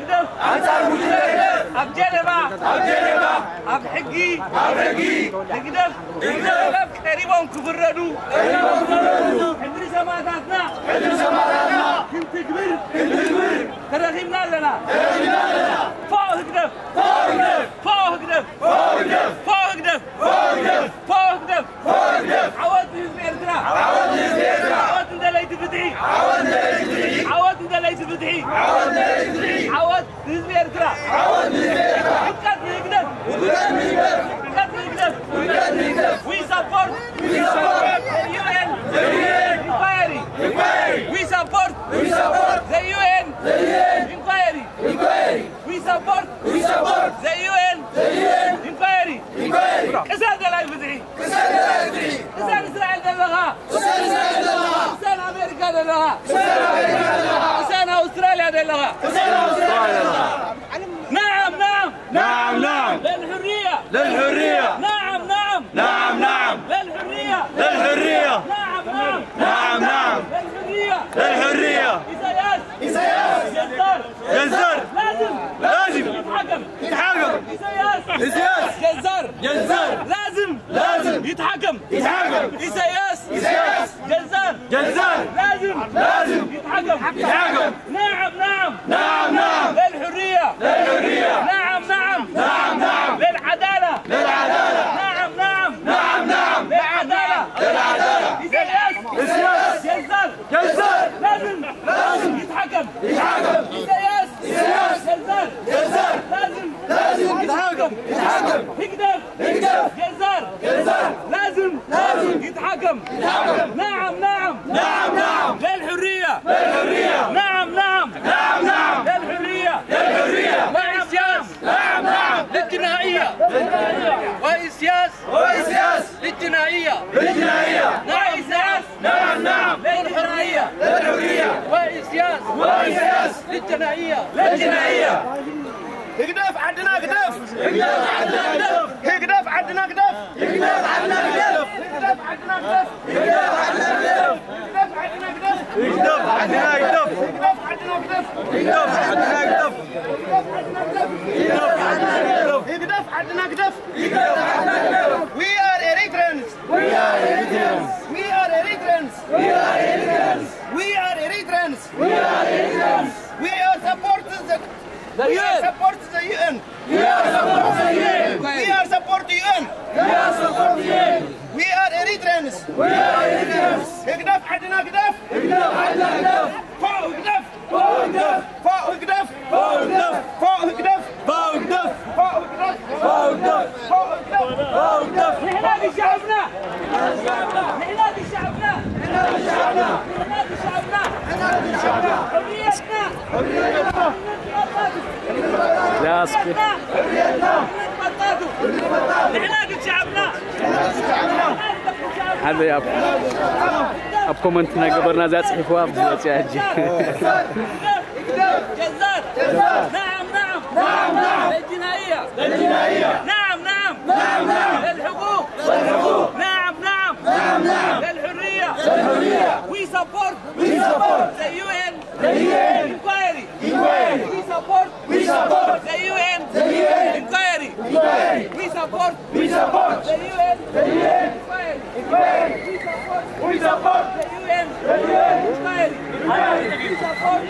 هقدف أنصار مجرم أب جلبة أب جلبة أب حقي. أب حقي. هقدف هقدف قريبهم كبردو قريبهم كبردو حدري سماعاتنا. حدري سماعاتنا. كنت كبر كنت كبر ترغيبنا لنا ترغيبنا لنا فوق هقدف فوق هقدف فوق هقدف فوق هقدف فوق هقدف فوق هقدف فوق هقدف فوق هقدف عوض حزب إرترا عوض حزب إرترا عوض انت ليت فتحي عوض عوضنا ليس فتحي عوضنا ليس فتحي عوض نزمي اركرا عوض نزمي اركرا وكات نقدر وكات نقدر وكات نقدر وكات نقدر وي سبورت وي سبورت اليون اليون انكوايري انكوايري وي سبورت وي سبورت ذا يو ان ذا يو ان انكوايري انكوايري وي سبورت وي سبورت ذا يو ان ذا يو ان انكوايري انكوايري كسر ذا لايف فتحي كسر ذا لايف فتحي كسر اسرائيل دمها كسر اسرائيل دمها كسر أمريكا دمها كسر دلها نعم نعم. نعم نعم. للحرية. للحرية. نعم نعم. نعم نعم. للحرية. للحرية. نعم نعم. نعم نعم. للحرية. للحرية. إسياس إسياس جزار جزار لازم. لازم. يتحكم. يتحاكم إسياس إسياس جزار جزار لازم. لازم. يتحكم. يتحاكم إسياس إسياس جزار جزار لازم. لازم. يتحكم يتحكم نعم نعم. نعم نعم. للحرية. للحرية. نعم نعم. نعم نعم. للعدالة. للعدالة. نعم نعم. نعم نعم. للعدالة. للعدالة. إسياس جزار جزار لازم لازم يتحكم. يتحكم. إسياس إسياس جزار جزار لازم لازم يتحكم. يتحكم. يقدر. يقدر. جزار جزار لازم لازم. يتحكم. يتحكم. نعم نعم. نعم نعم للحرية للحرية نعم نعم نعم نعم للحرية للحرية مع سياس نعم نعم للجنائية وإسياس وإسياس للجنائية للجنائية نعم سياس نعم نعم للحرية للحرية وإسياس وإسياس للجنائية للجنائية اقدف عندنا اقدف اقدف عندنا اقدف اقدف عندنا اقدف اقدف عندنا اقدف اقدف عندنا اقدف اقدف عندنا اقدف اقدف عندنا اقدف اقدف عندنا اقدف اقدف عندنا اقدف اقدف We are Eritreans. We are Eritreans. We are Eritreans. We are Eritreans. We are Eritreans. We are Eritreans. We are supporting the The We are UN. supporting the UN. We are supporting you. We are supporting UN. We are supporting you. We are Eritreans. We are Eritreans. اقدف عندنا اقدف اقدف عندنا اقدف فوق اقدف فوق اقدف فوق اقدف فوق اقدف فوق اقدف فوق الصبيح هذا يا اب كومنتنا قبرنا ذا صحيفوا بزاف ياجي جزار نعم نعم. نعم نعم. الجنائيه الجنائيه support. We support. The UN the UN inquiry We support. We support. The UN the UN support We support